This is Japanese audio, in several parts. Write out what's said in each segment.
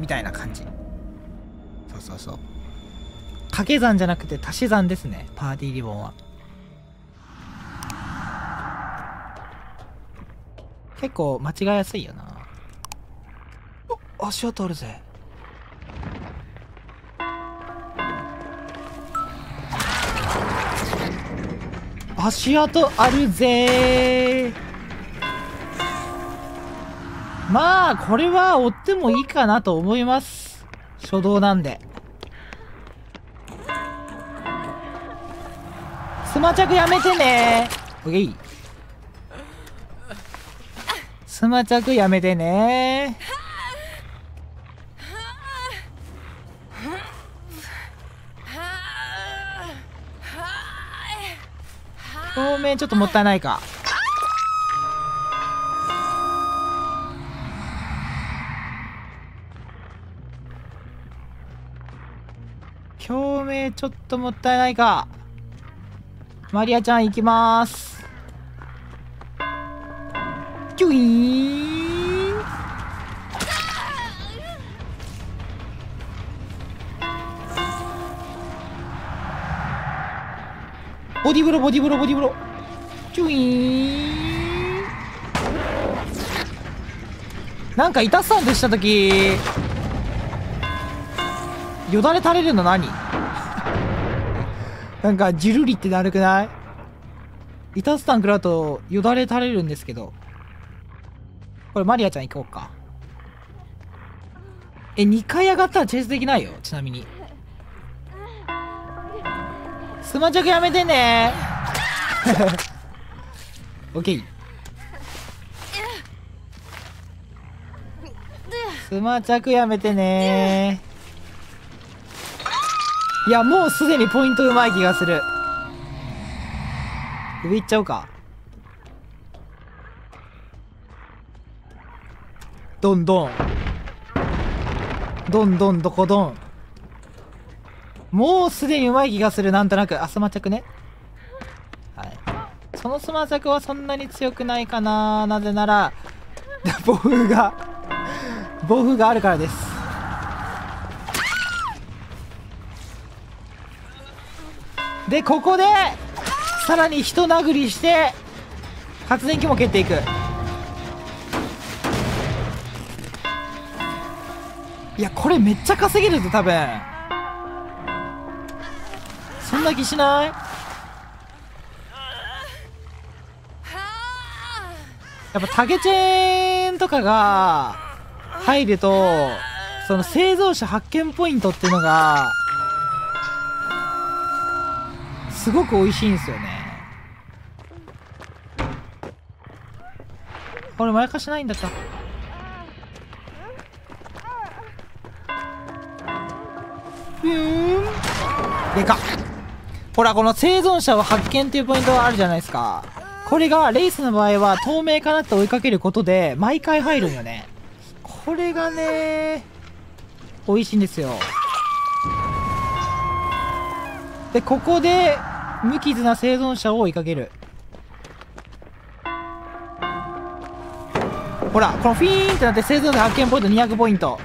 みたいな感じ。そうそうそう。掛け算じゃなくて足し算ですねパーティーリボンは。結構間違いやすいよな。お足跡あるぜ。足跡あるぜまあこれは追ってもいいかなと思います。初動なんで。スマチャクやめてね。オッケースマチャクやめてね。表面ちょっともったいないか。ちょっともったいないか。マリアちゃん行きます。キュイーン。ボディブロボディブロボディブロキュイーン。なんか痛さんでした時。よだれ垂れるの何？なんかジュルリってだるくない？イタスタン食らうとよだれ垂れるんですけど。これマリアちゃん行こうか。え2回上がったらチェイスできないよ？ちなみに。スマチャクやめてね。オッケースマチャクやめてね。いやもうすでにポイントうまい気がする。上行っちゃおうか。どんどんどんどんどこどんもうすでにうまい気がする。なんとなく。あスマチャクね。はい。そのスマチャクはそんなに強くないかななぜなら 暴風が暴風があるからです。でここでさらに一殴りして発電機も蹴っていく。いやこれめっちゃ稼げるぞ多分。そんな気しない？やっぱタゲチェーンとかが入るとその製造者発見ポイントっていうのがすごく美味しいんですよね。これまやかしないんだった。ふーん。でかほらこの生存者を発見っていうポイントがあるじゃないですか。これがレースの場合は透明かなって追いかけることで毎回入るんよね。これがね美味しいんですよ。でここで無傷な生存者を追いかける。ほらこのフィーンってなって生存者発見ポイント200ポイント。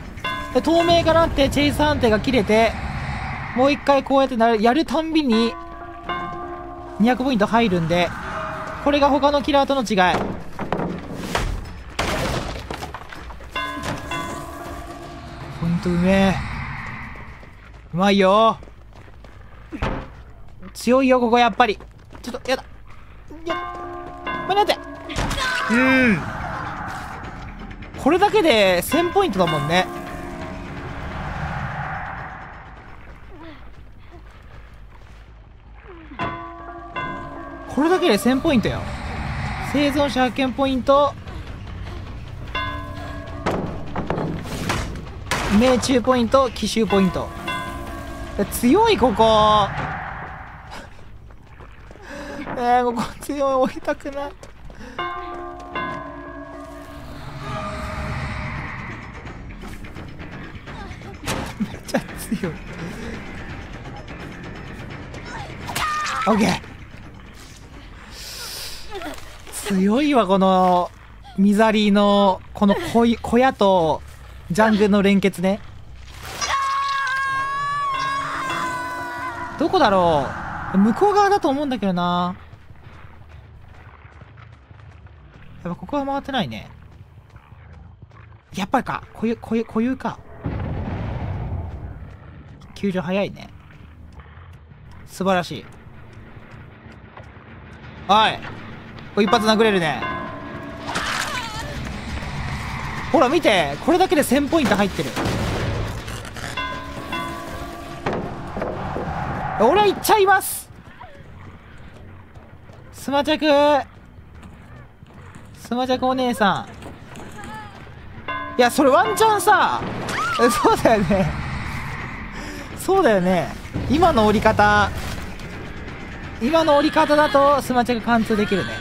で透明化なってチェイス判定が切れてもう一回こうやってなるやるたんびに200ポイント入るんでこれが他のキラーとの違い。ポイントうめえうまいよ。強いよここやっぱり。ちょっとやだ。やだ待ってうん。これだけで1000ポイントだもんね。これだけで1000ポイントよ。生存者発見ポイント。命中ポイント奇襲ポイント。強いここ えー、ここ強い置いたくな。いめっちゃ強い。オッケー。強いわこのミザリーのこの小い小屋とジャングルの連結ね。どこだろう。向こう側だと思うんだけどな。っぱここは回ってないね。やっぱりか。固有固有固有か。救助早いね。素晴らしい。はい。一発殴れるね。ほら見て。これだけで1000ポイント入ってる。俺は行っちゃいます。スマチャクスマチャクお姉さん。いやそれワンチャンさ。そうだよね。そうだよね。今の折り方。今の折り方だとスマチャク貫通できるね。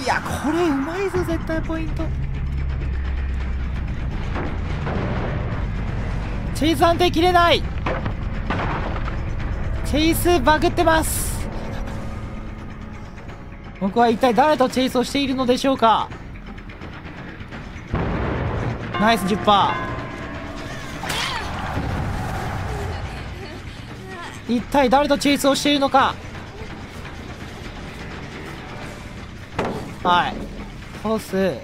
いやこれうまいぞ絶対ポイント。チェイス安定切れない。チェイスバグってます。僕は一体誰とチェイスをしているのでしょうか。ナイス10%一体誰とチェイスをしているのか。はい。倒す。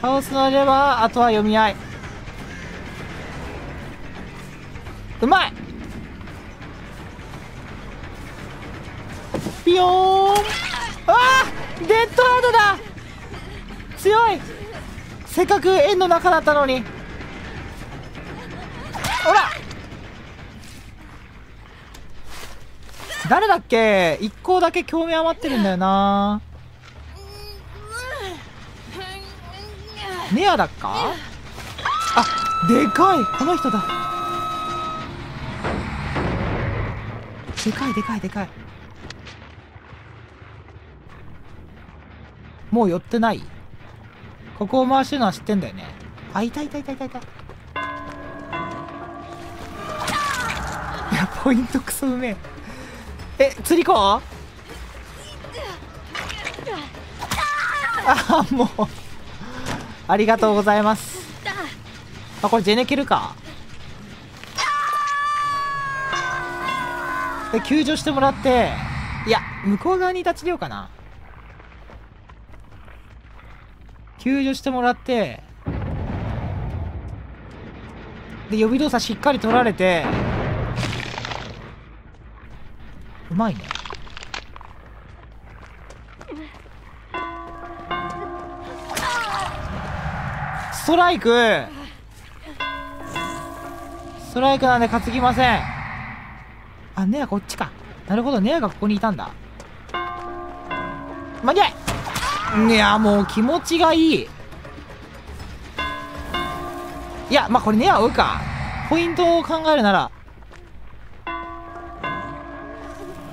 倒すのではあとは読み合い。うまい。ピヨーン。あーデッドハードだ。強い。せっかく円の中だったのに。ほら。誰だっけ？一個だけ興味余ってるんだよな。ネアだっか？あでかい。この人だ。でかいでかいでかい。もう寄ってない？ここを回してるのは知ってんだよね。あいたいたいたいたいた。いやポイントクソうめえ。え釣り子あもう。ありがとうございます。あこれジェネケルか？で救助してもらって。いや向こう側に立ち出ようかな？救助してもらってで予備動作しっかり取られてうまいね。ストライク。ストライクなんで担ぎません。あネアこっちか。なるほどネアがここにいたんだ。間に合い。いやもう気持ちがいい。いやまあこれネア追うか。ポイントを考えるなら。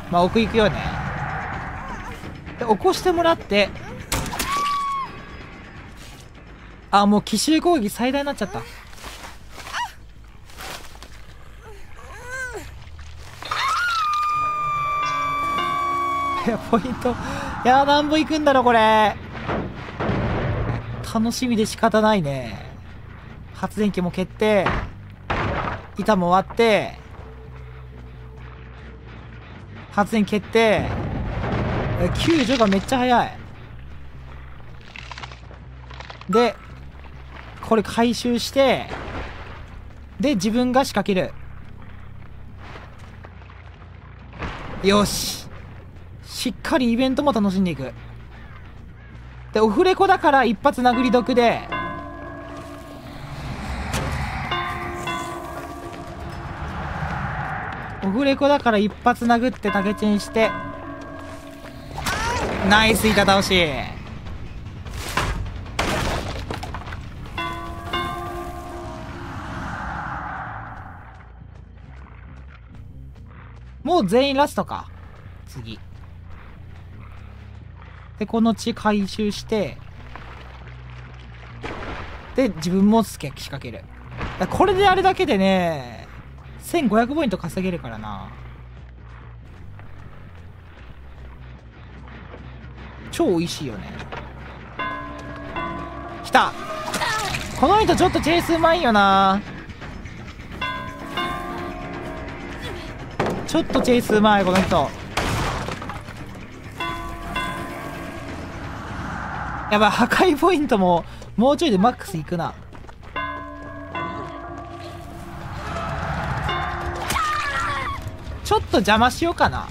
まあ奥行くよね。で起こしてもらって。あもう奇襲攻撃最大になっちゃった。ポイント。いやなんぼ行くんだろこれ。楽しみで仕方ないね。発電機も決定板も割って発電決定救助がめっちゃ早い。でこれ回収してで自分が仕掛ける。よし。しっかりイベントも楽しんでいく。でオフレコだから一発殴り毒で。オフレコだから一発殴って竹チェンして。ナイス板倒し。もう全員ラストか。次。で、この地回収して、で、自分もスケ仕掛ける。これであれだけでね、1500ポイント稼げるからな。超美味しいよね。来たこの人ちょっとチェイスうまいよな。ちょっとチェイスうまい、この人。やばい破壊ポイントももうちょいでマックスいくな。ちょっと邪魔しようかな。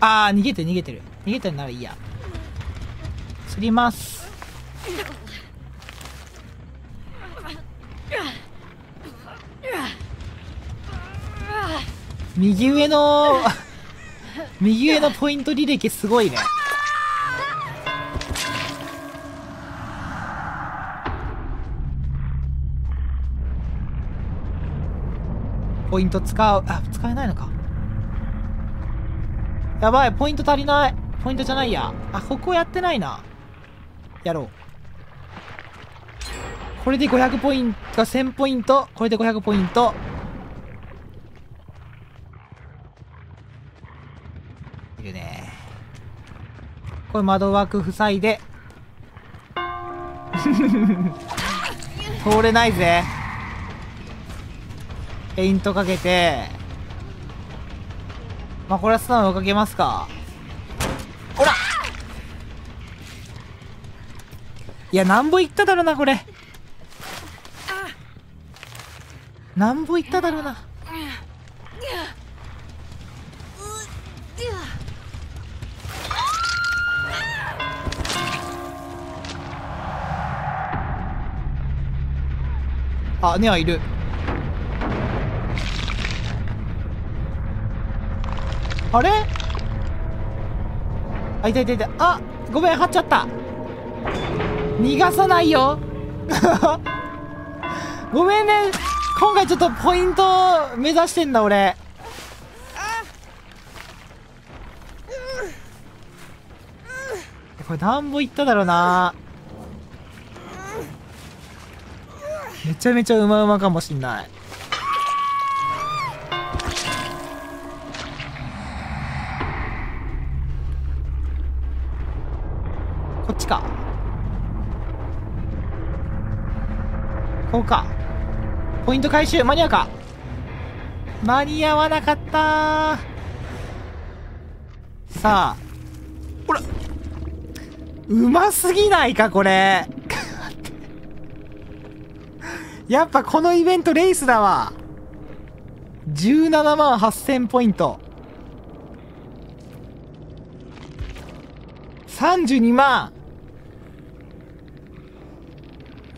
あー逃げてる逃げてる。逃げてるならいいや。釣ります。右上の 右上のポイント履歴すごいね。ポイント使う。あ使えないのか。やばいポイント足りない。ポイントじゃないや。あここやってないな。やろう。これで500ポイントが1000ポイント。これで500ポイント。いるね。これ窓枠塞いで。通れないぜ。ペイントかけて。まあこれは素直に追いかけますか。ほら。いやなんぼいっただろうなこれ。なんぼいっただろうな。あネはいるあれ？あいたいたい。たあごめん張っちゃった。逃がさないよ。ごめんね。今回ちょっとポイント目指してんだ俺。これなんぼいっただろうな。めちゃめちゃうまうまかもしんない。ちか。こうか。ポイント回収間に合うか。間に合わなかった。さあ。ほら。うますぎないかこれ。やっぱこのイベントレースだわ。17万8000ポイント。32万。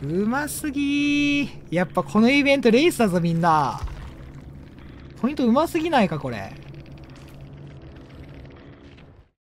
うますぎやっぱこのイベントレースだぞみんな。ポイントうますぎないかこれ。